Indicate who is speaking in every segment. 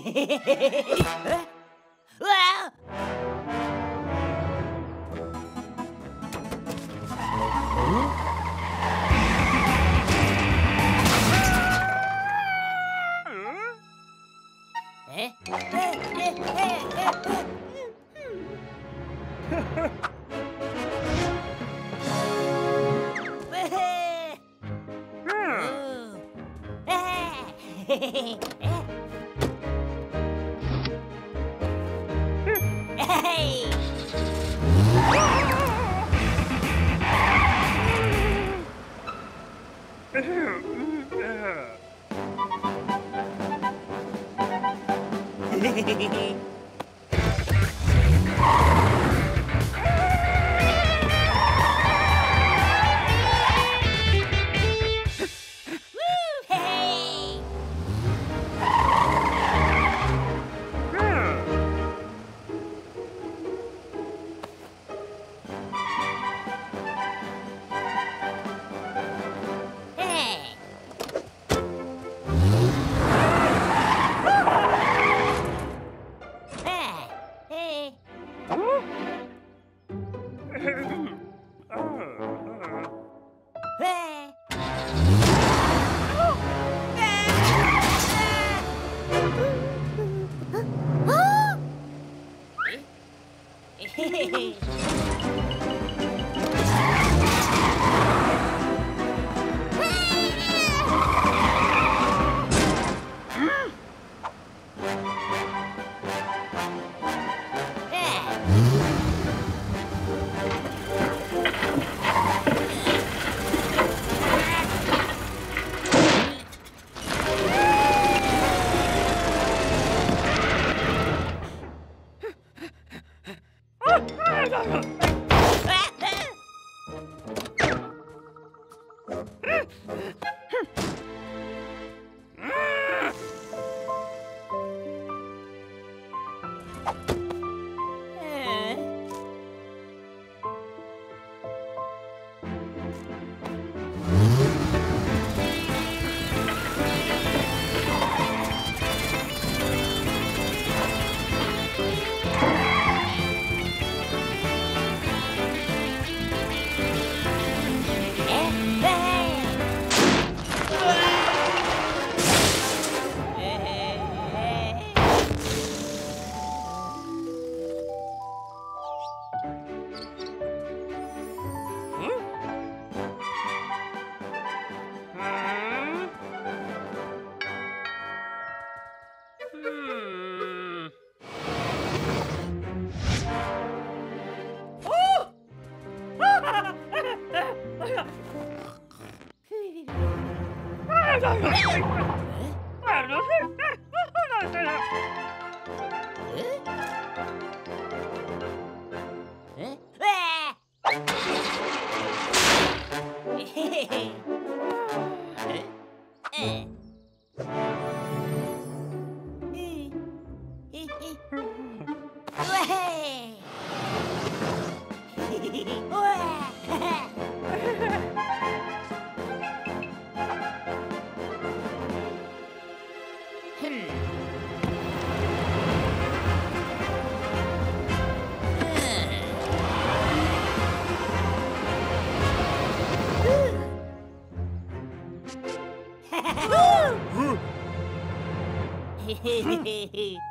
Speaker 1: ¿Eh? Woo! Oh, my God. 嘿嘿嘿嘿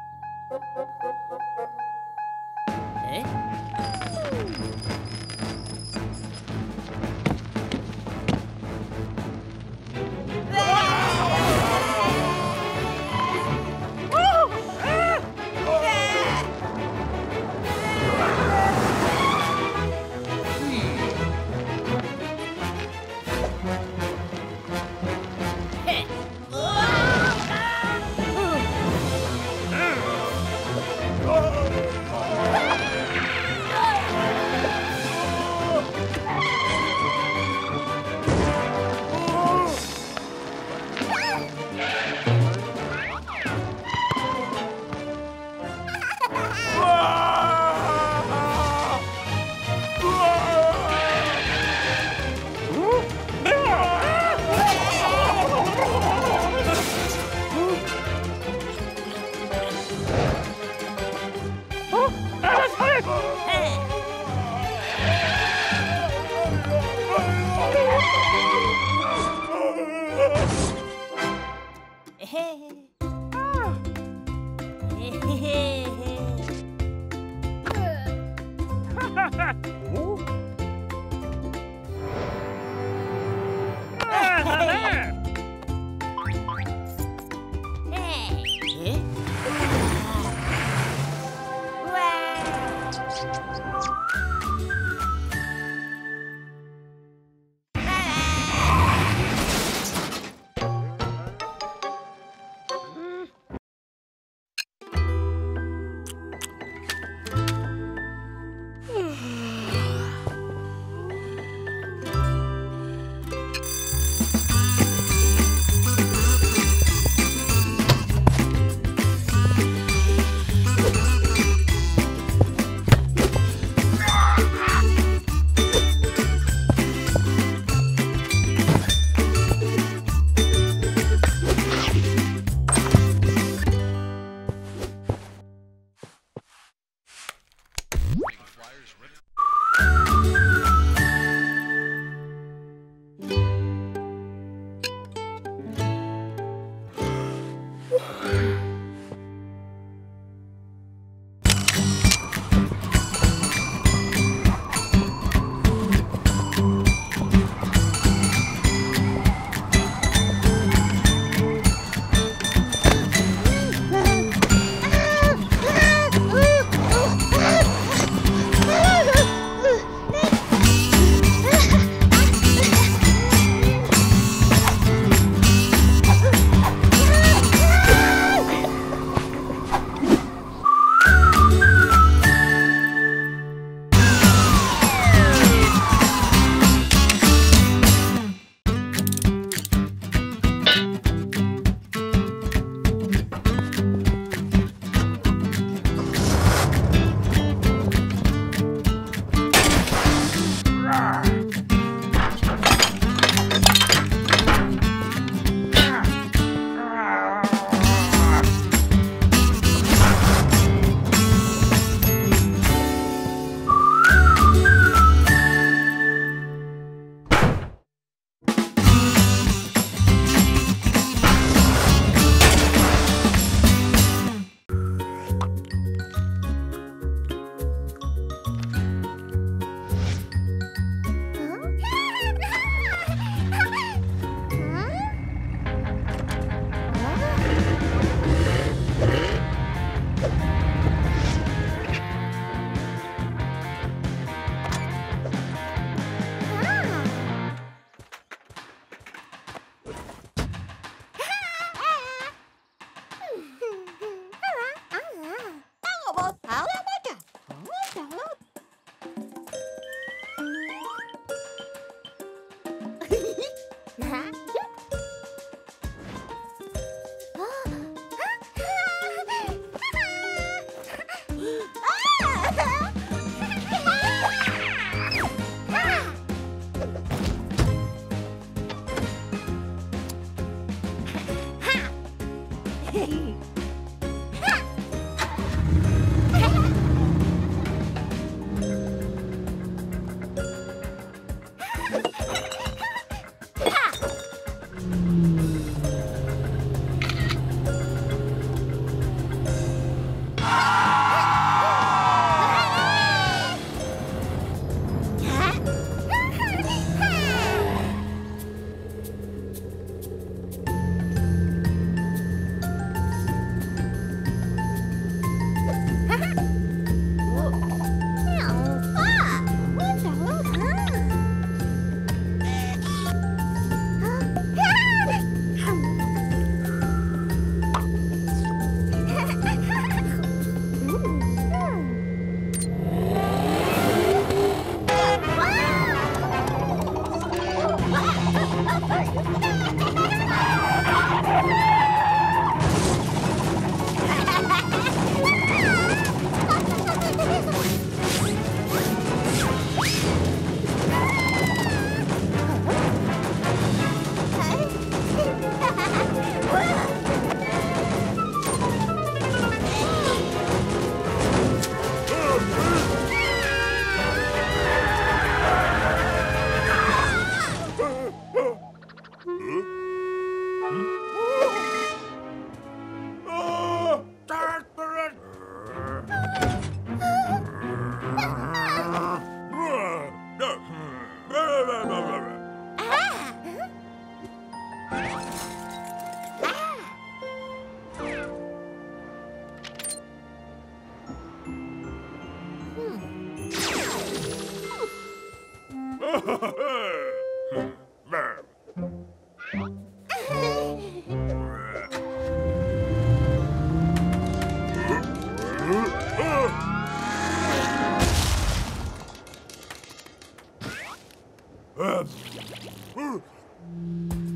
Speaker 1: Ah!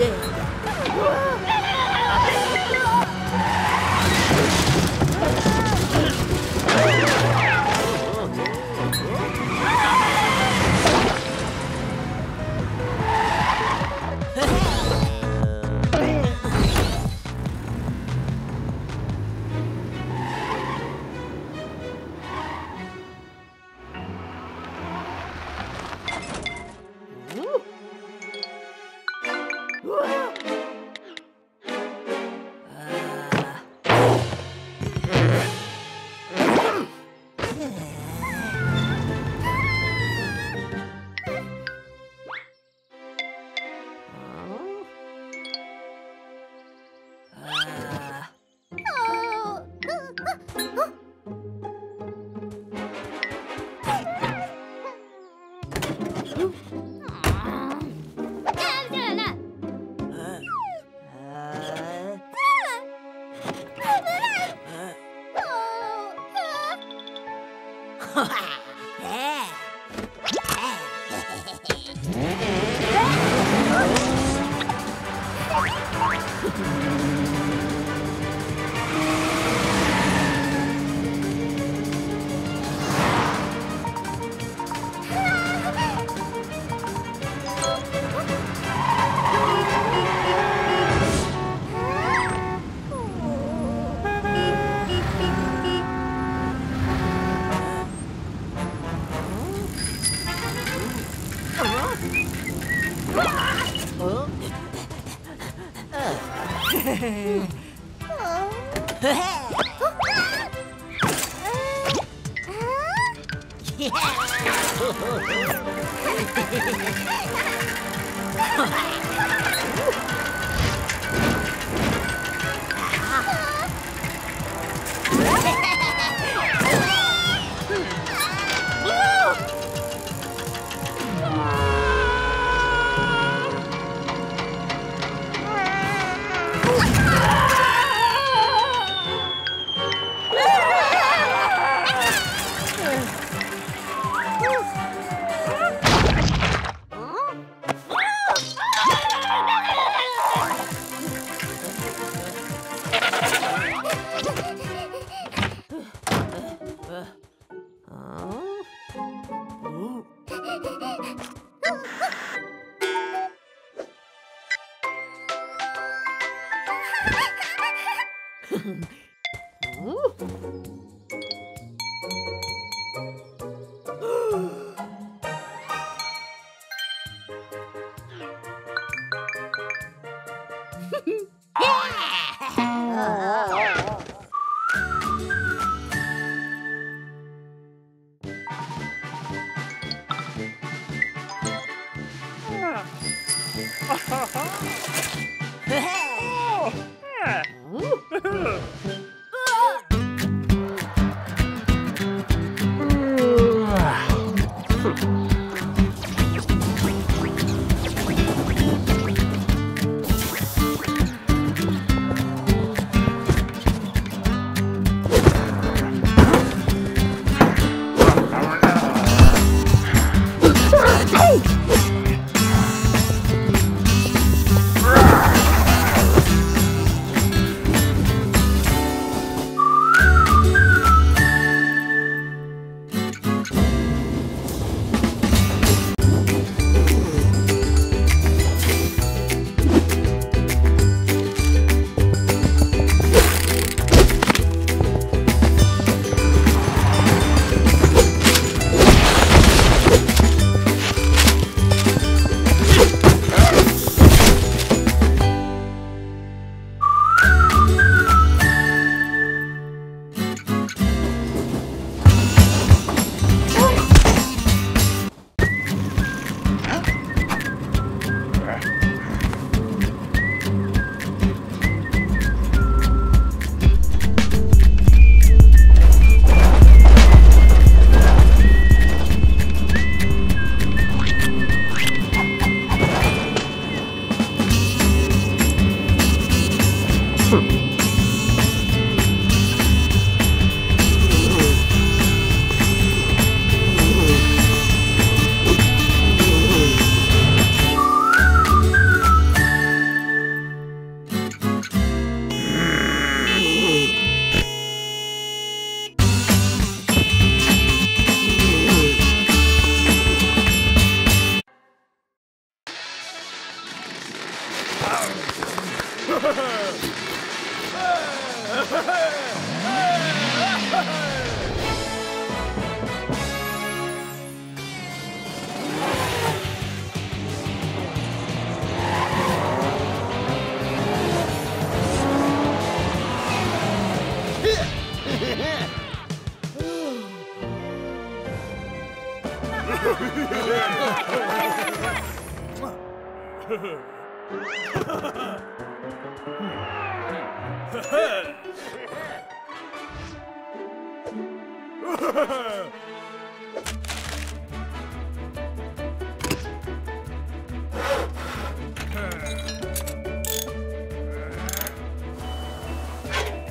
Speaker 1: 对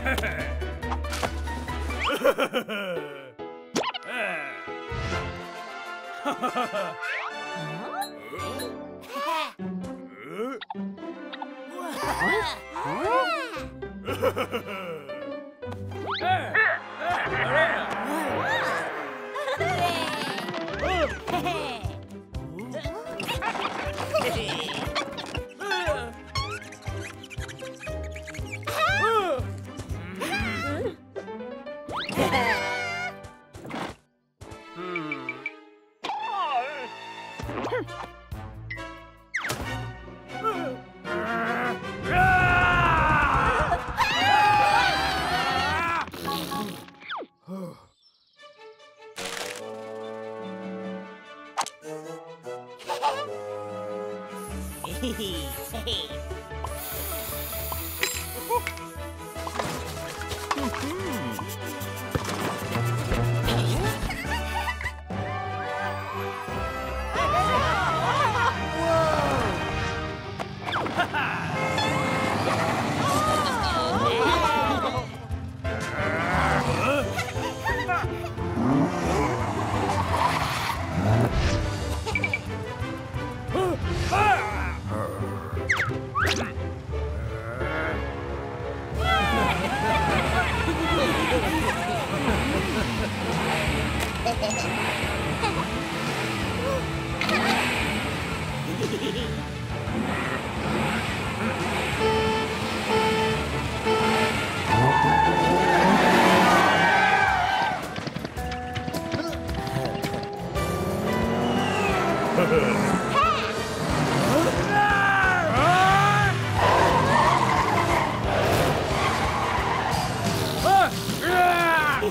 Speaker 1: Ha ha ha!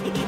Speaker 1: you.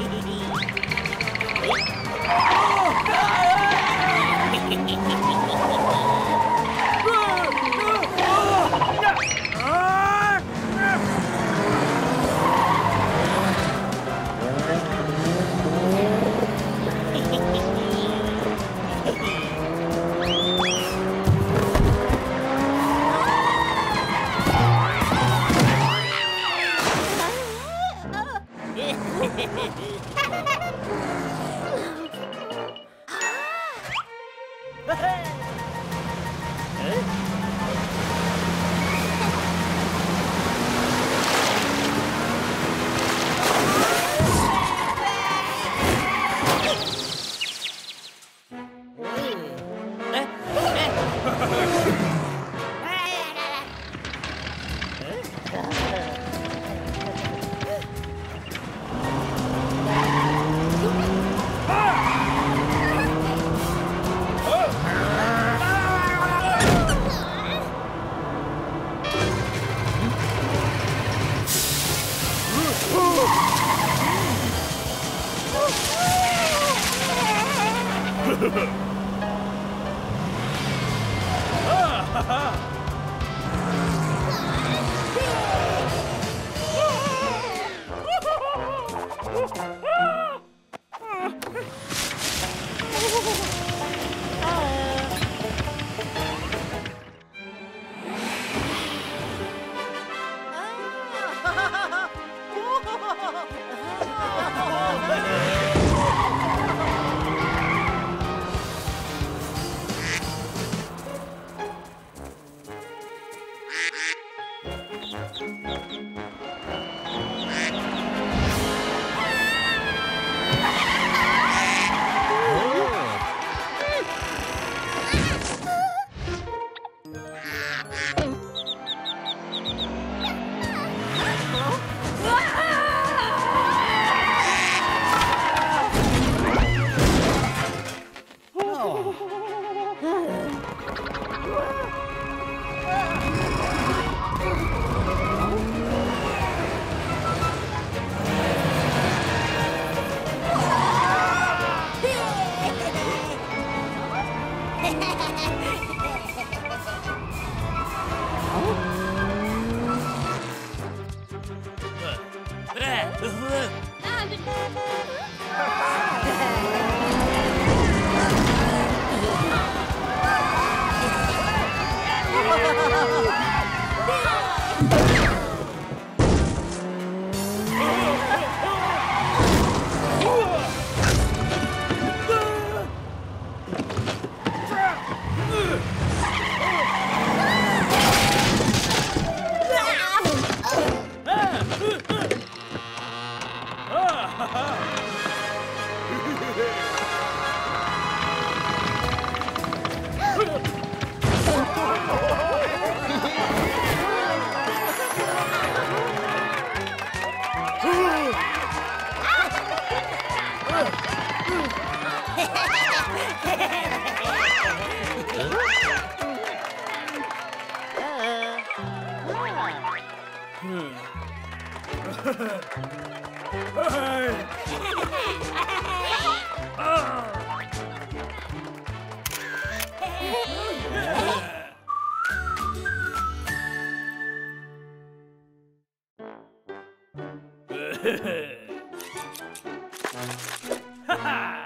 Speaker 1: Ha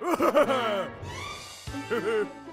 Speaker 1: ha!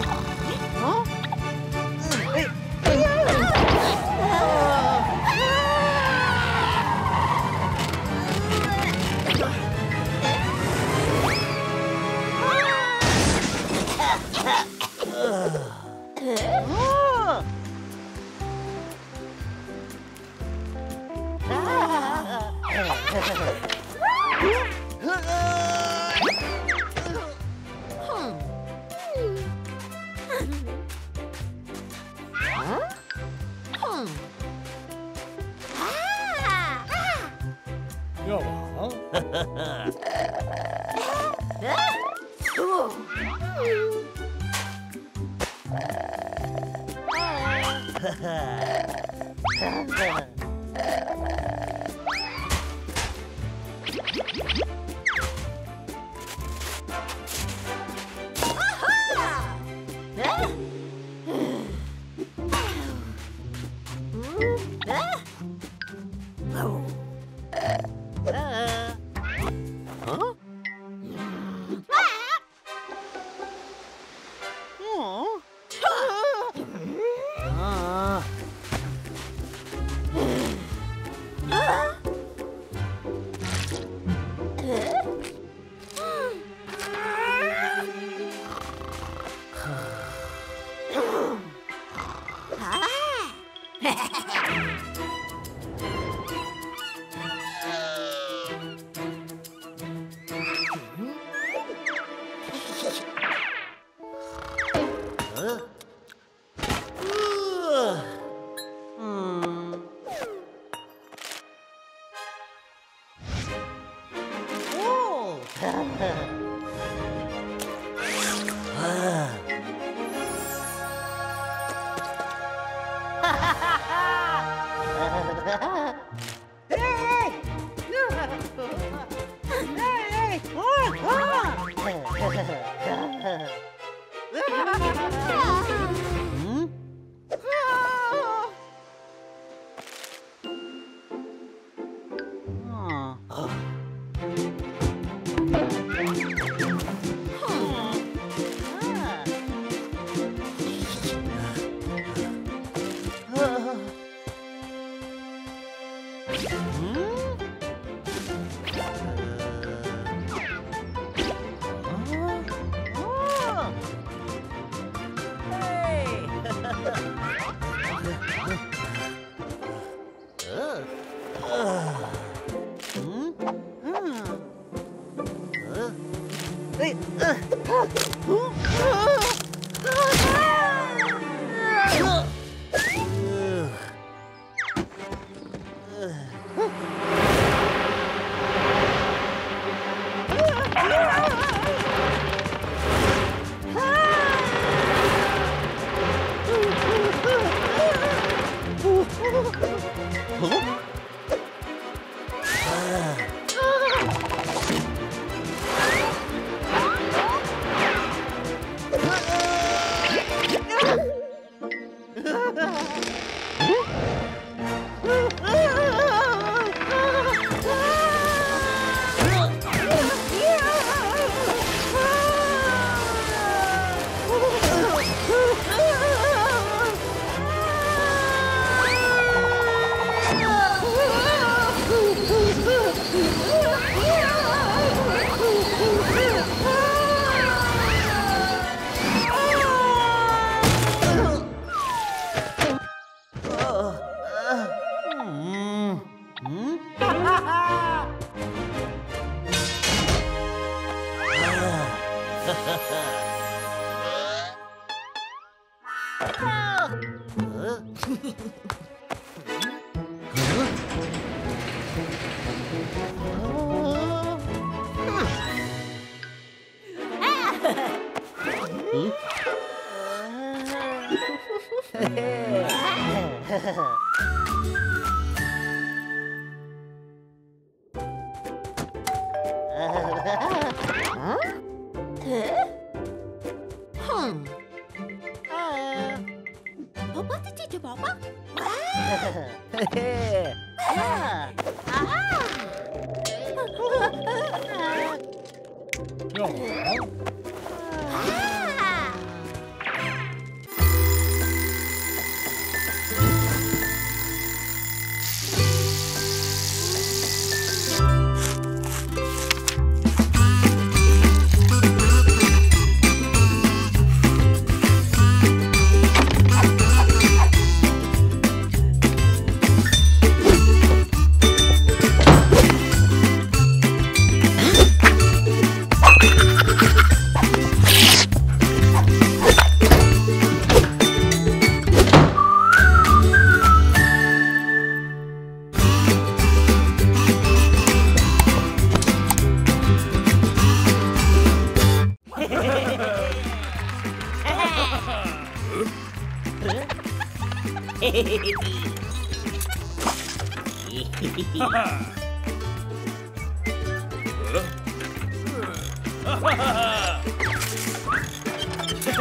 Speaker 2: you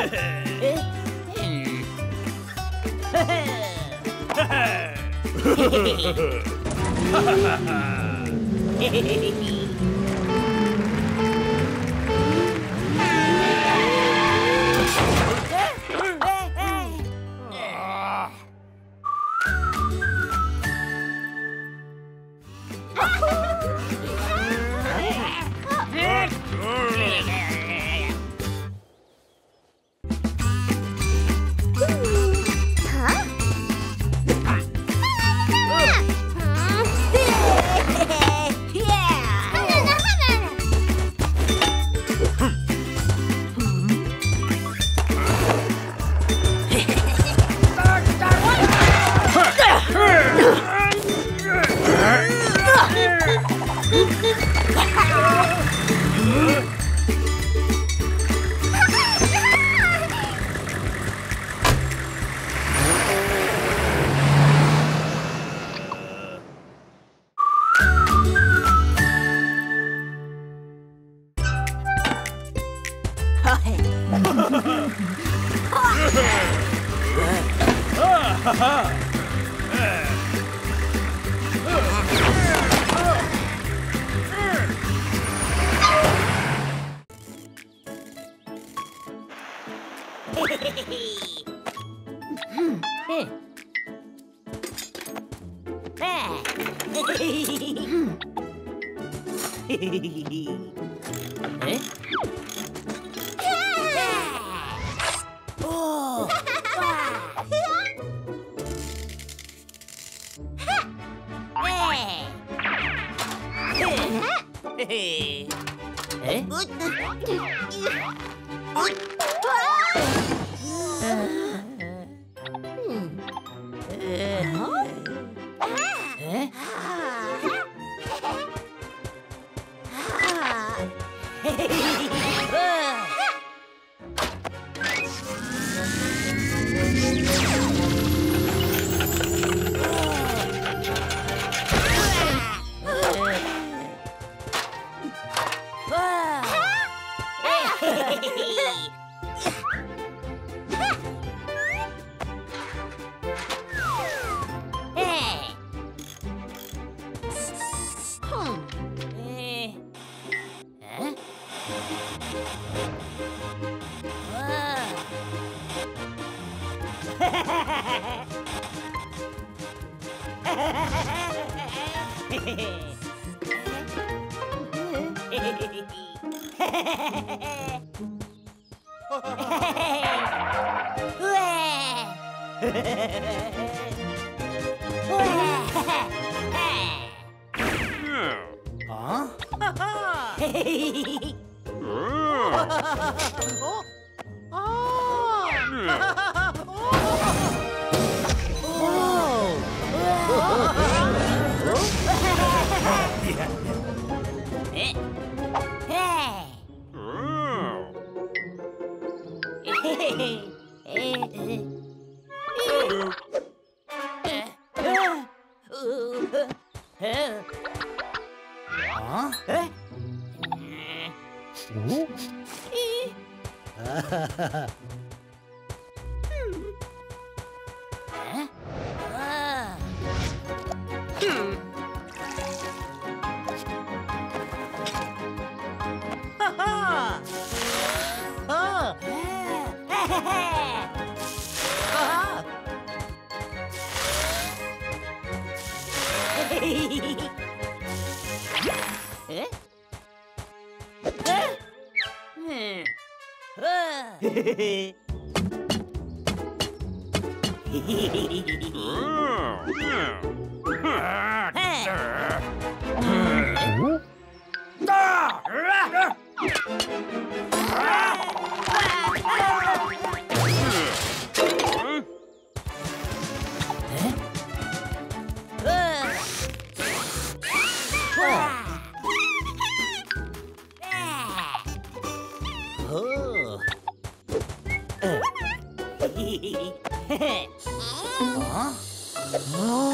Speaker 1: え？Huh? it.
Speaker 2: Huh?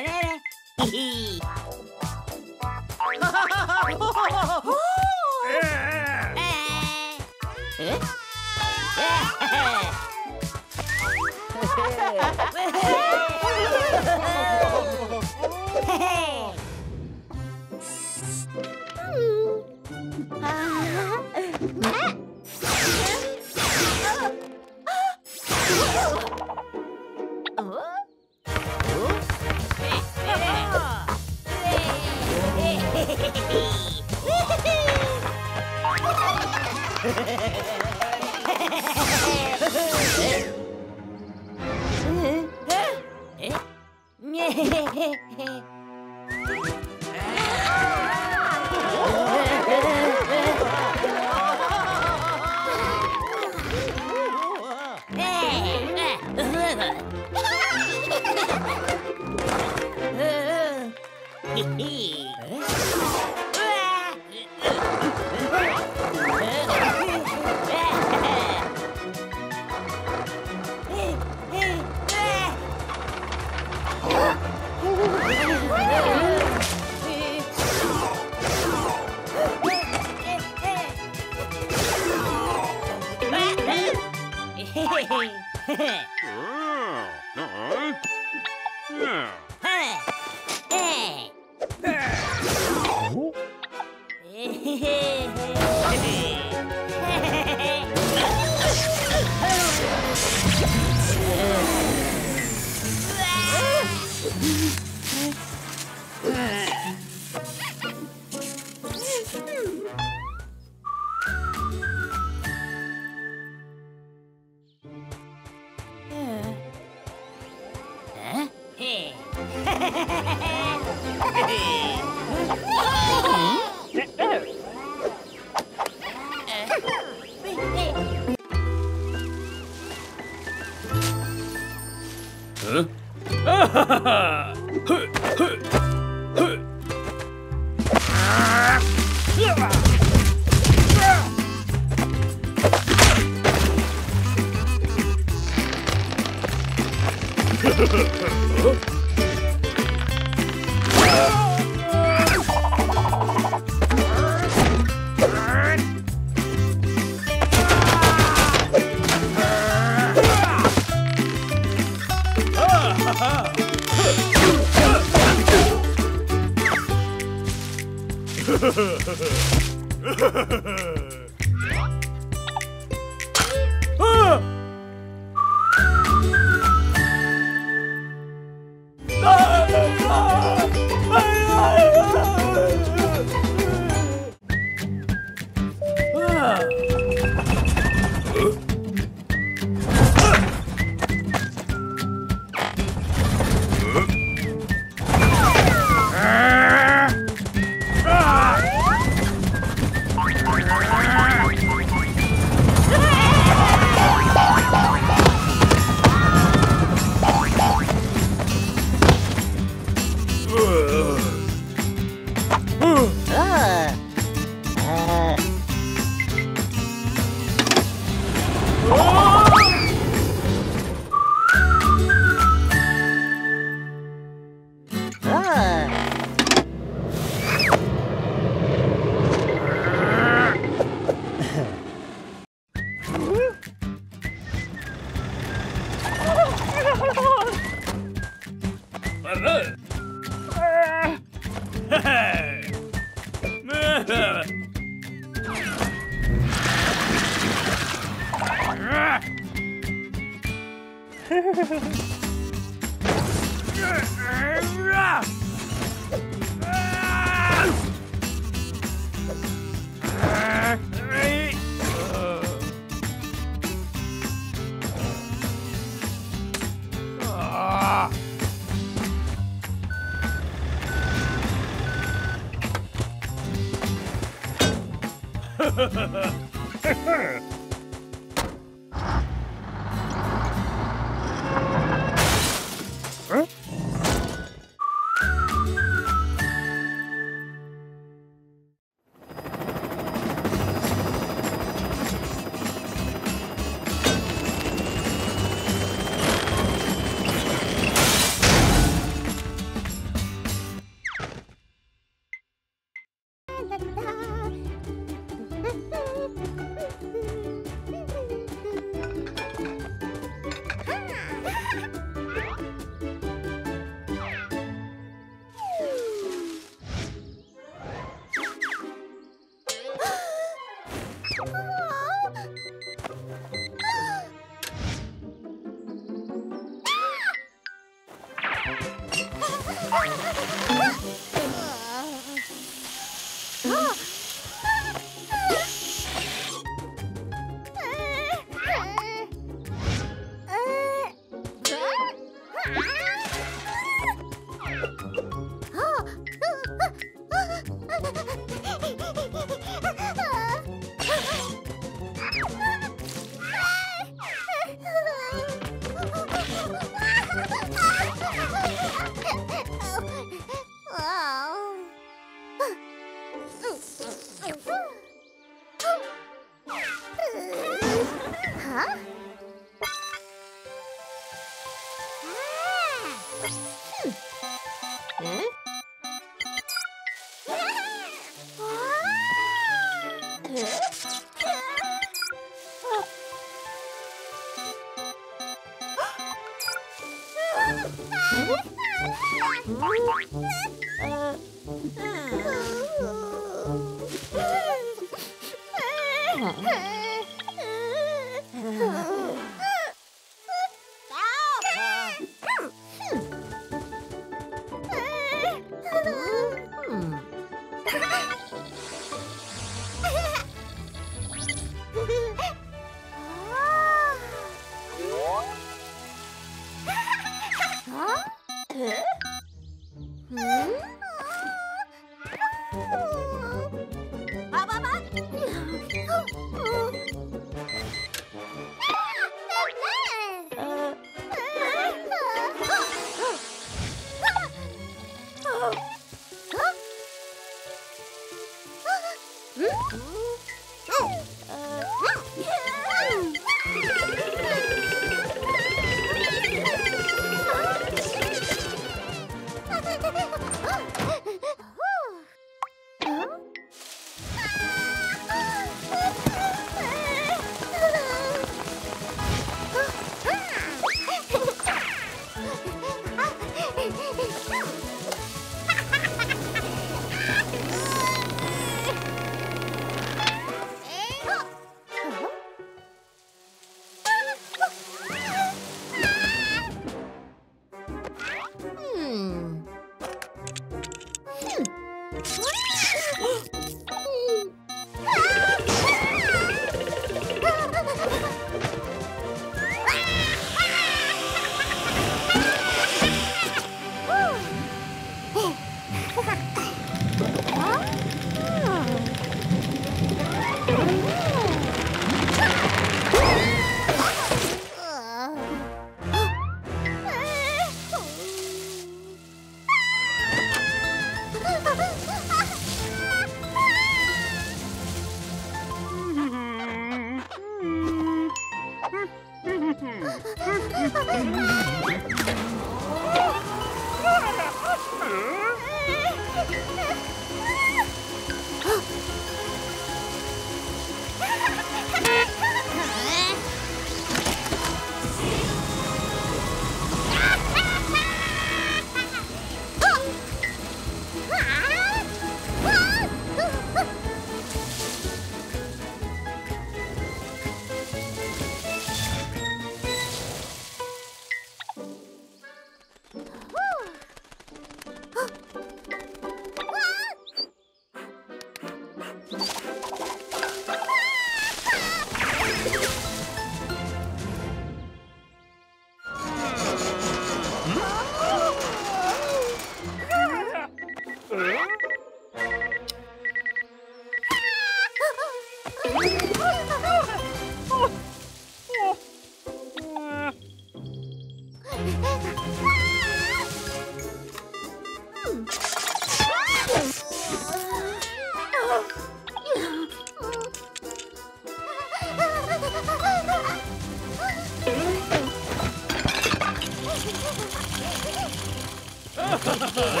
Speaker 1: Hey!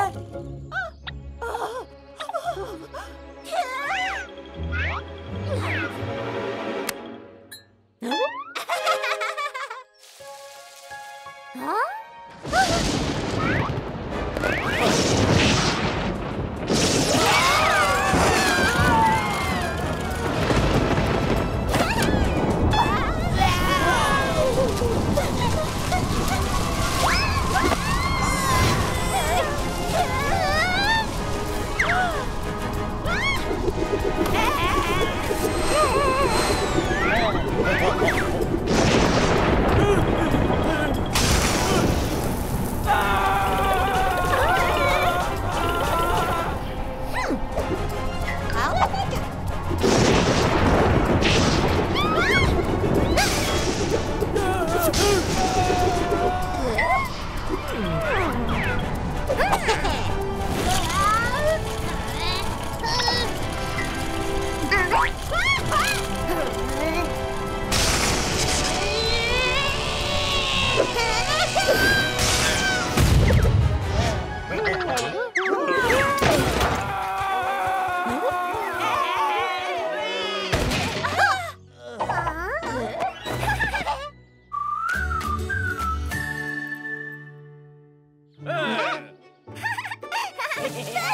Speaker 1: ああ